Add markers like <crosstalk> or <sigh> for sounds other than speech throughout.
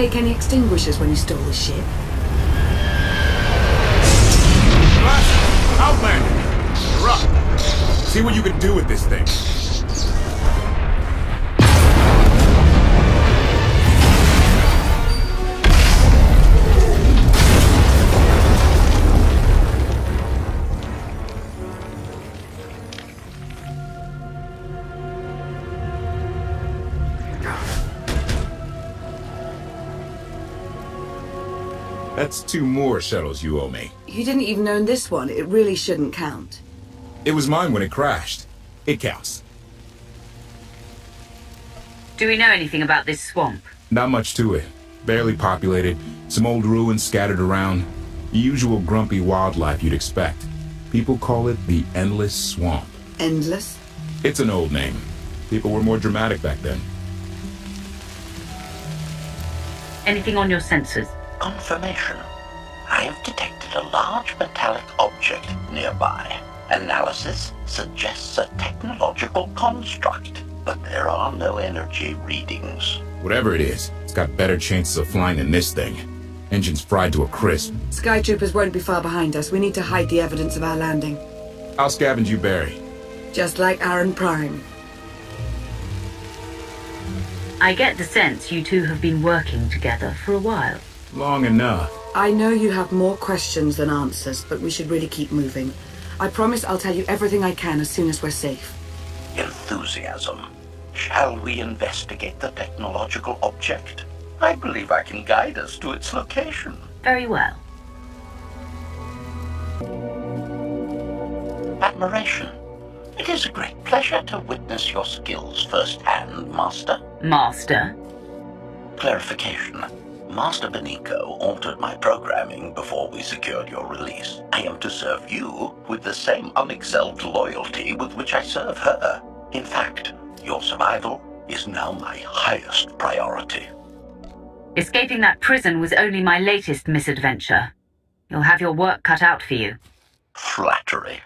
take any extinguishers when you stole the ship? Outlander! You're. See what you can do with this thing. That's two more shuttles you owe me. You didn't even own this one. It really shouldn't count. It was mine when it crashed. It counts. Do we know anything about this swamp? Not much to it. Barely populated, some old ruins scattered around. The usual grumpy wildlife you'd expect. People call it the Endless Swamp. Endless? It's an old name. People were more dramatic back then. Anything on your sensors? Confirmation. I have detected a large metallic object nearby. Analysis suggests a technological construct, but there are no energy readings. Whatever it is, it's got better chances of flying than this thing. Engine's fried to a crisp. Sky troopers won't be far behind us. We need to hide the evidence of our landing. I'll scavenge you, Barry. Just like Aaron Prime. I get the sense you two have been working together for a while. Long enough. I know you have more questions than answers, but we should really keep moving. I promise I'll tell you everything I can as soon as we're safe. Enthusiasm. Shall we investigate the technological object? I believe I can guide us to its location. Very well. Admiration. It is a great pleasure to witness your skills firsthand, Master. Master? Clarification. Master Beniko altered my programming before we secured your release. I am to serve you with the same unexcelled loyalty with which I serve her. In fact, your survival is now my highest priority. Escaping that prison was only my latest misadventure. You'll have your work cut out for you. Flattery.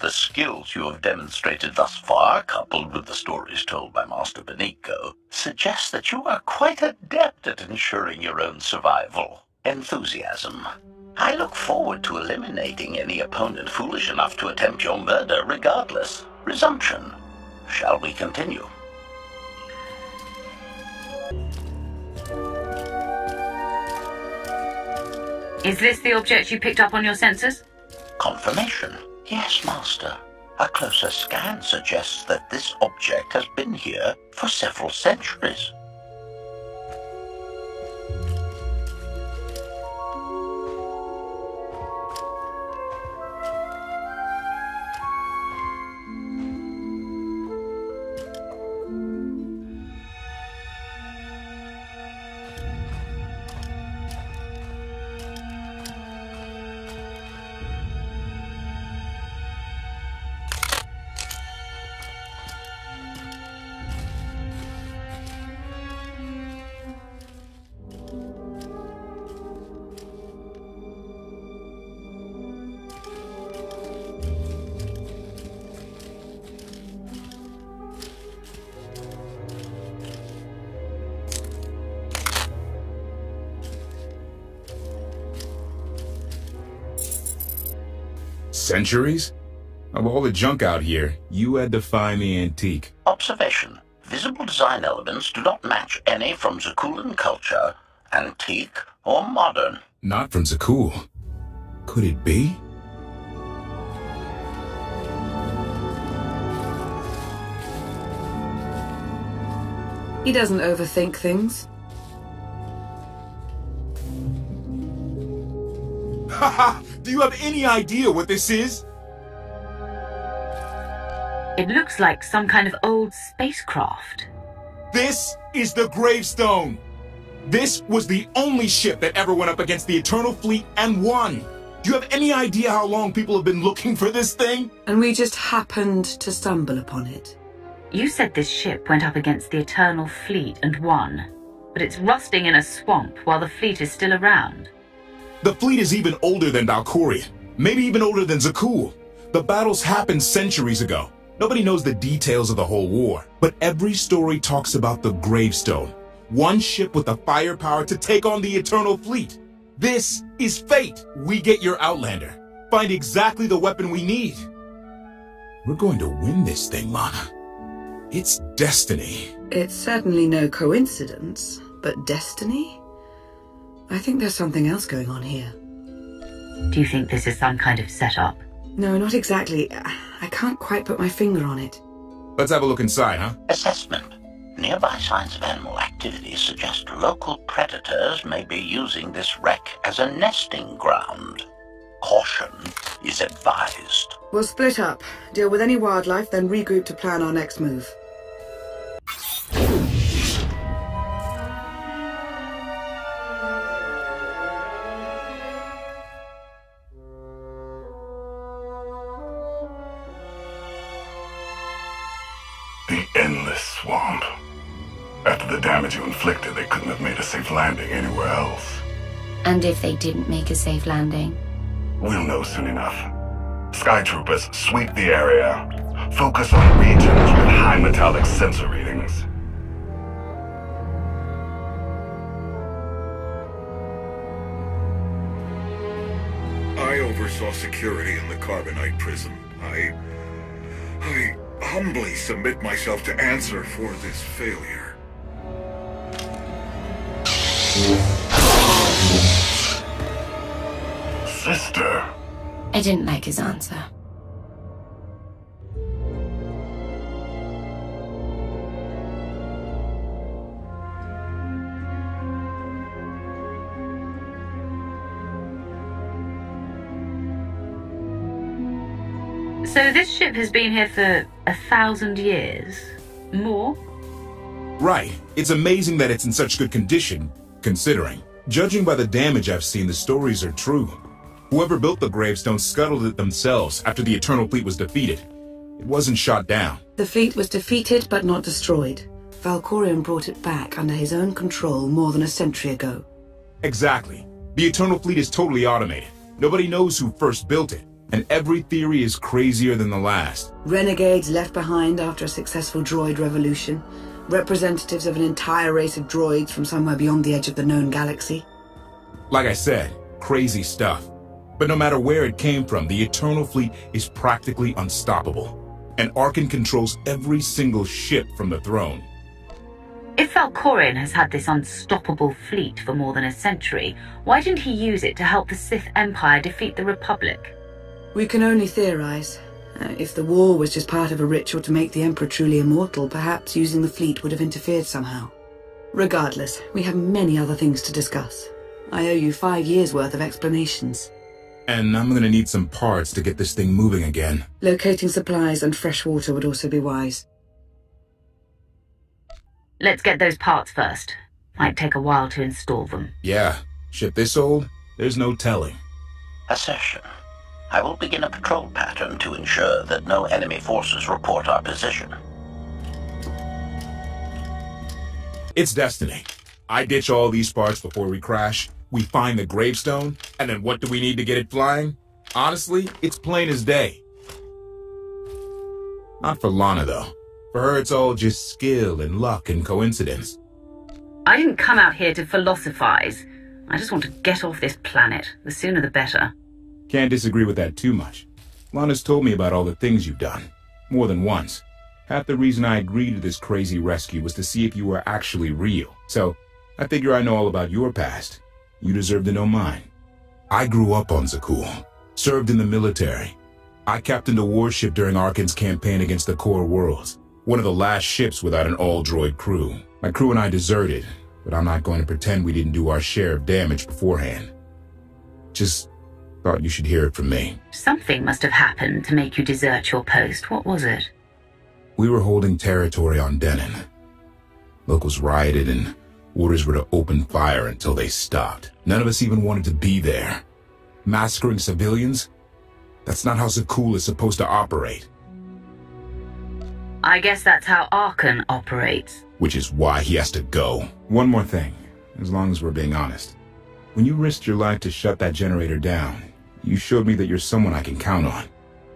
The skills you have demonstrated thus far, coupled with the stories told by Master Beniko, suggest that you are quite adept at ensuring your own survival. Enthusiasm. I look forward to eliminating any opponent foolish enough to attempt your murder regardless. Resumption. Shall we continue? Is this the object you picked up on your sensors? Confirmation. Yes, Master. A closer scan suggests that this object has been here for several centuries. Centuries? Of all the junk out here, you had to find the antique. Observation. Visible design elements do not match any from Zakuulan culture, antique or modern. Not from Zakuul. Could it be? He doesn't overthink things. Haha! Do you have any idea what this is? It looks like some kind of old spacecraft. This is the gravestone. This was the only ship that ever went up against the Eternal Fleet and won. Do you have any idea how long people have been looking for this thing? And we just happened to stumble upon it. You said this ship went up against the Eternal Fleet and won, but it's rusting in a swamp while the fleet is still around. The fleet is even older than Valkorion, maybe even older than Zakuul. The battles happened centuries ago. Nobody knows the details of the whole war, but every story talks about the gravestone. One ship with the firepower to take on the Eternal Fleet. This is fate. We get your Outlander. Find exactly the weapon we need. We're going to win this thing, Lana. It's destiny. It's certainly no coincidence, but destiny? I think there's something else going on here. Do you think this is some kind of setup? No, not exactly. I can't quite put my finger on it. Let's have a look inside, huh? Assessment. Nearby signs of animal activity suggest local predators may be using this wreck as a nesting ground. Caution is advised. We'll split up, deal with any wildlife, then regroup to plan our next move. Damage you inflicted, they couldn't have made a safe landing anywhere else. And if they didn't make a safe landing? We'll know soon enough. Sky Troopers, sweep the area. Focus on regions with high metallic sensor readings. I oversaw security in the Carbonite prison. I... I humbly submit myself to answer for this failure. Sister. I didn't like his answer. So this ship has been here for a thousand years? More? Right. It's amazing that it's in such good condition, considering. Judging by the damage I've seen, the stories are true. Whoever built the gravestone scuttled it themselves after the Eternal Fleet was defeated. It wasn't shot down. The fleet was defeated but not destroyed. Valkorion brought it back under his own control more than a century ago. Exactly. The Eternal Fleet is totally automated. Nobody knows who first built it, and every theory is crazier than the last. Renegades left behind after a successful droid revolution. Representatives of an entire race of droids from somewhere beyond the edge of the known galaxy. Like I said, crazy stuff. But no matter where it came from, the Eternal Fleet is practically unstoppable. And Arcann controls every single ship from the throne. If Valkorion has had this unstoppable fleet for more than a century, why didn't he use it to help the Sith Empire defeat the Republic? We can only theorize. Uh, if the war was just part of a ritual to make the Emperor truly immortal, perhaps using the fleet would have interfered somehow. Regardless, we have many other things to discuss. I owe you five years' worth of explanations. And I'm gonna need some parts to get this thing moving again. Locating supplies and fresh water would also be wise. Let's get those parts first. Might take a while to install them. Yeah, ship this old? There's no telling. Assertion. I will begin a patrol pattern to ensure that no enemy forces report our position. It's destiny. I ditch all these parts before we crash. We find the gravestone, and then what do we need to get it flying? Honestly, it's plain as day. Not for Lana, though. For her, it's all just skill and luck and coincidence. I didn't come out here to philosophize. I just want to get off this planet. The sooner the better. Can't disagree with that too much. Lana's told me about all the things you've done. More than once. Half the reason I agreed to this crazy rescue was to see if you were actually real. So, I figure I know all about your past. You deserve to know mine. I grew up on Zakuul. Served in the military. I captained a warship during Arcann's campaign against the Core Worlds. One of the last ships without an all-droid crew. My crew and I deserted, but I'm not going to pretend we didn't do our share of damage beforehand. Just thought you should hear it from me. Something must have happened to make you desert your post. What was it? We were holding territory on Denon. Locals rioted and orders were to open fire until they stopped. None of us even wanted to be there. Massacring civilians? That's not how Zakuul is supposed to operate. I guess that's how Arcann operates. Which is why he has to go. One more thing, as long as we're being honest. When you risked your life to shut that generator down, you showed me that you're someone I can count on.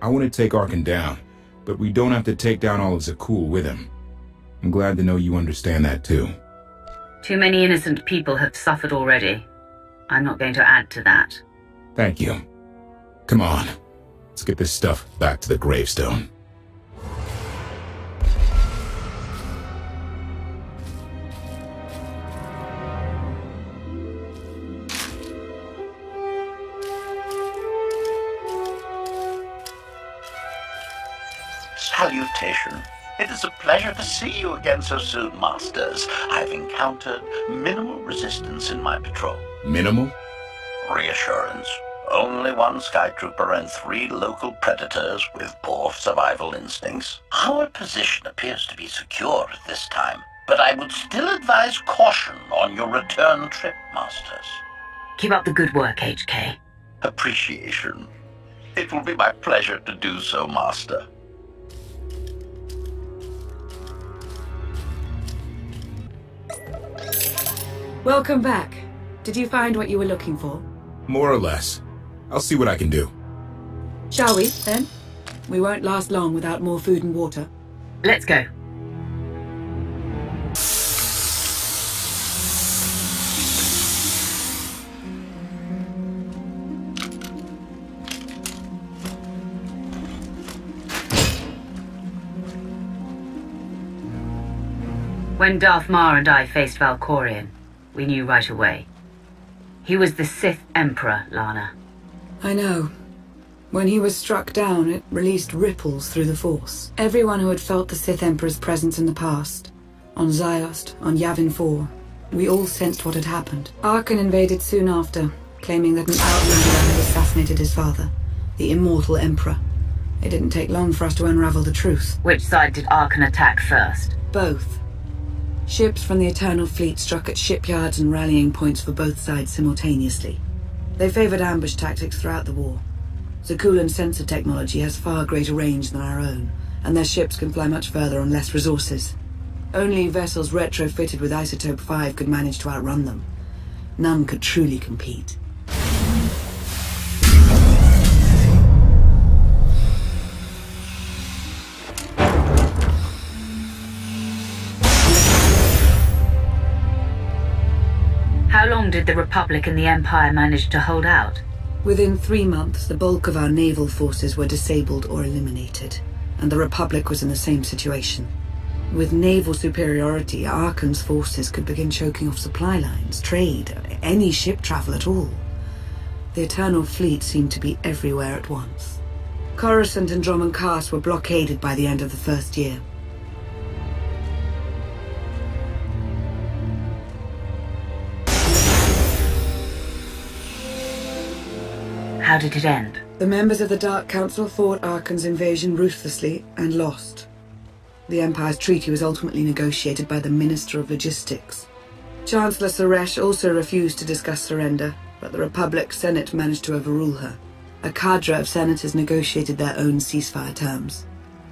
I want to take Arcann down, but we don't have to take down all of Zakuul with him. I'm glad to know you understand that too. Too many innocent people have suffered already. I'm not going to add to that. Thank you. Come on. Let's get this stuff back to the gravestone. Salutation. It is a pleasure to see you again so soon, Masters. I've encountered minimal resistance in my patrol. Minimal? Reassurance. Only one Skytrooper and three local predators with poor survival instincts. Our position appears to be secure at this time, but I would still advise caution on your return trip, Masters. Keep up the good work, HK. Appreciation. It will be my pleasure to do so, Master. Welcome back. Did you find what you were looking for? More or less. I'll see what I can do. Shall we, then? We won't last long without more food and water. Let's go. When Darth Marr and I faced Valkorion, we knew right away. He was the Sith Emperor, Lana. I know. When he was struck down, it released ripples through the Force. Everyone who had felt the Sith Emperor's presence in the past, on Ziost, on Yavin 4, we all sensed what had happened. Arcann invaded soon after, claiming that an outlander had assassinated his father, the immortal Emperor. It didn't take long for us to unravel the truth. Which side did Arcann attack first? Both. Ships from the Eternal Fleet struck at shipyards and rallying points for both sides simultaneously. They favored ambush tactics throughout the war. Zakuulan sensor technology has far greater range than our own, and their ships can fly much further on less resources. Only vessels retrofitted with Isotope 5 could manage to outrun them. None could truly compete. Did the Republic and the Empire manage to hold out? Within three months, the bulk of our naval forces were disabled or eliminated, and the Republic was in the same situation. With naval superiority, Arcann's forces could begin choking off supply lines, trade, any ship travel at all. The Eternal Fleet seemed to be everywhere at once. Coruscant and Dromund Kaas were blockaded by the end of the first year. How did it end? The members of the Dark Council fought Arcann's invasion ruthlessly and lost. The Empire's treaty was ultimately negotiated by the Minister of Logistics. Chancellor Saresh also refused to discuss surrender, but the Republic Senate managed to overrule her. A cadre of senators negotiated their own ceasefire terms.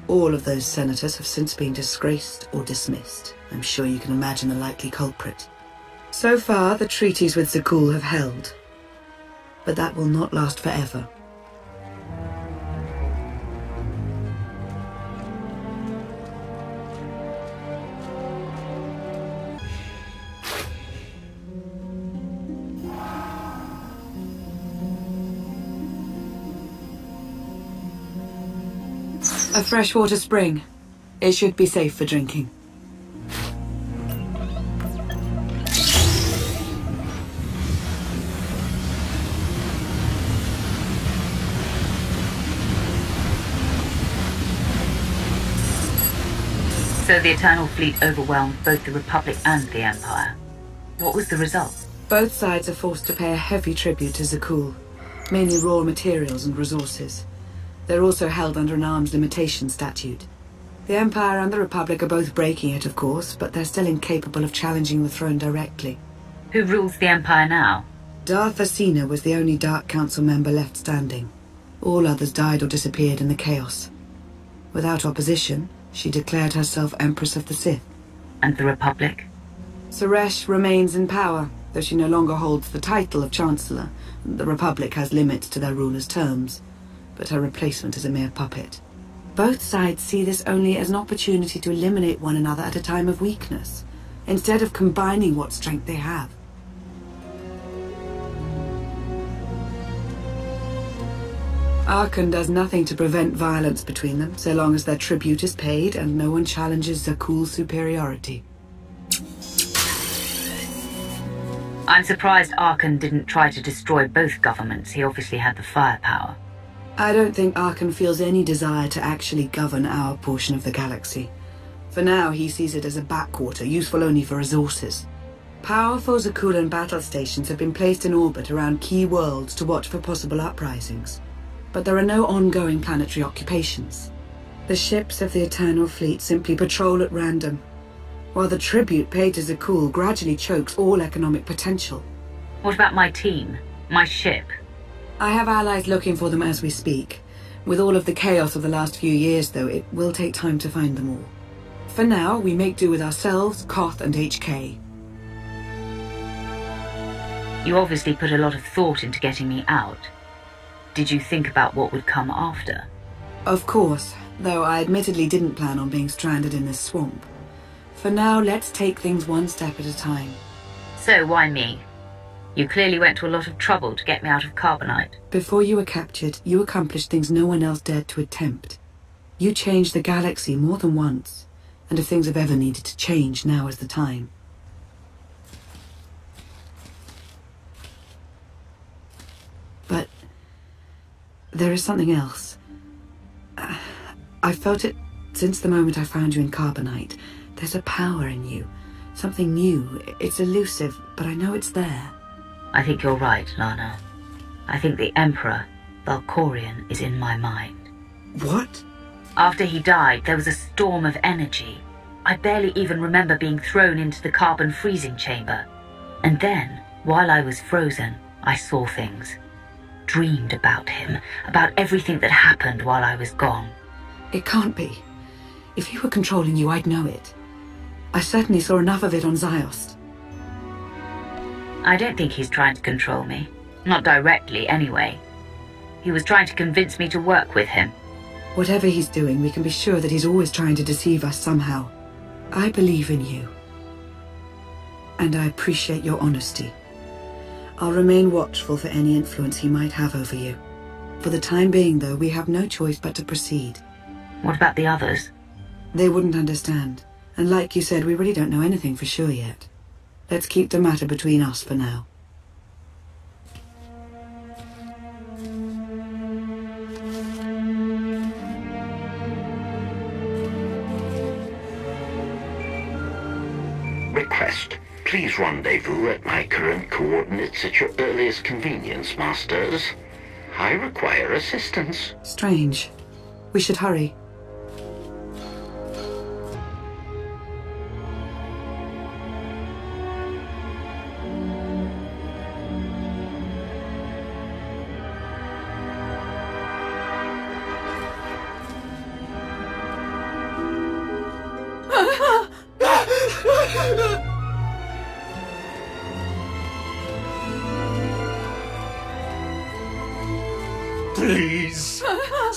All of those senators have since been disgraced or dismissed. I'm sure you can imagine the likely culprit. So far, the treaties with Zakuul have held, but that will not last forever. A freshwater spring. It should be safe for drinking. So the Eternal Fleet overwhelmed both the Republic and the Empire. What was the result? Both sides are forced to pay a heavy tribute to Zakuul, mainly raw materials and resources. They're also held under an arms limitation statute. The Empire and the Republic are both breaking it, of course, but they're still incapable of challenging the throne directly. Who rules the Empire now? Darth Acina was the only Dark Council member left standing. All others died or disappeared in the chaos. Without opposition, she declared herself Empress of the Sith. And the Republic? Saresh remains in power, though she no longer holds the title of Chancellor. The Republic has limits to their ruler's terms, but her replacement is a mere puppet. Both sides see this only as an opportunity to eliminate one another at a time of weakness. instead of combining what strength they have. Arcann does nothing to prevent violence between them, so long as their tribute is paid and no one challenges Zakuul's superiority. I'm surprised Arcann didn't try to destroy both governments. He obviously had the firepower. I don't think Arcann feels any desire to actually govern our portion of the galaxy. For now, he sees it as a backwater, useful only for resources. Powerful Zakuulan battle stations have been placed in orbit around key worlds to watch for possible uprisings. But there are no ongoing planetary occupations. The ships of the Eternal Fleet simply patrol at random, while the tribute paid to Zakuul gradually chokes all economic potential. What about my team? My ship? I have allies looking for them as we speak. With all of the chaos of the last few years, though, it will take time to find them all. For now, we make do with ourselves, Koth, and HK. You obviously put a lot of thought into getting me out. Did you think about what would come after? Of course, though I admittedly didn't plan on being stranded in this swamp. For now, let's take things one step at a time. So, why me? You clearly went to a lot of trouble to get me out of Carbonite. Before you were captured, you accomplished things no one else dared to attempt. You changed the galaxy more than once, and if things have ever needed to change, now is the time. But there is something else. Uh, I felt it since the moment I found you in Carbonite. There's a power in you. Something new. It's elusive, but I know it's there. I think you're right, Lana. I think the Emperor, Valkorion, is in my mind. What? After he died, there was a storm of energy. I barely even remember being thrown into the carbon freezing chamber. And then, while I was frozen, I saw things. Dreamed about him, about everything that happened while I was gone. It can't be. If he were controlling you, I'd know it. I certainly saw enough of it on Ziost. I don't think he's trying to control me. Not directly, anyway. He was trying to convince me to work with him. Whatever he's doing, we can be sure that he's always trying to deceive us somehow. I believe in you. And I appreciate your honesty. I'll remain watchful for any influence he might have over you. For the time being, though, we have no choice but to proceed. What about the others? They wouldn't understand. And like you said, we really don't know anything for sure yet. Let's keep the matter between us for now. Request. Please rendezvous at my current coordinates at your earliest convenience, Masters. I require assistance. Strange. We should hurry.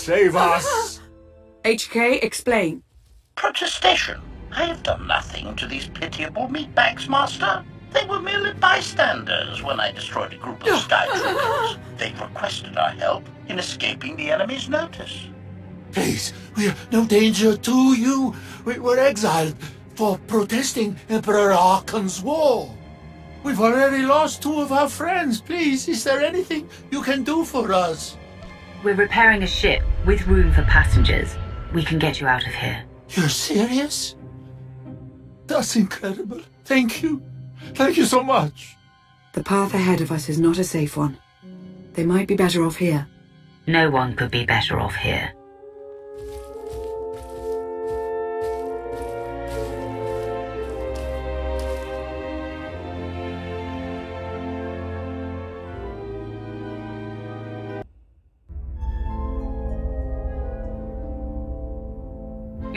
Save us. <laughs> HK, explain. Protestation. I have done nothing to these pitiable meatbags, Master. They were merely bystanders when I destroyed a group of <laughs> sky troopers. They requested our help in escaping the enemy's notice. Please, we're no danger to you. We were exiled for protesting Emperor Arcann's war. We've already lost two of our friends. Please, is there anything you can do for us? We're repairing a ship with room for passengers. We can get you out of here. You're serious? That's incredible. Thank you. Thank you so much. The path ahead of us is not a safe one. They might be better off here. No one could be better off here.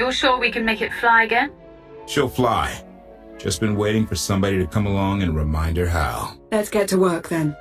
You're sure we can make it fly again? She'll fly. Just been waiting for somebody to come along and remind her how. Let's get to work then.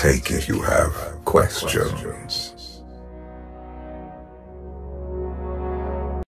Take it you have questions.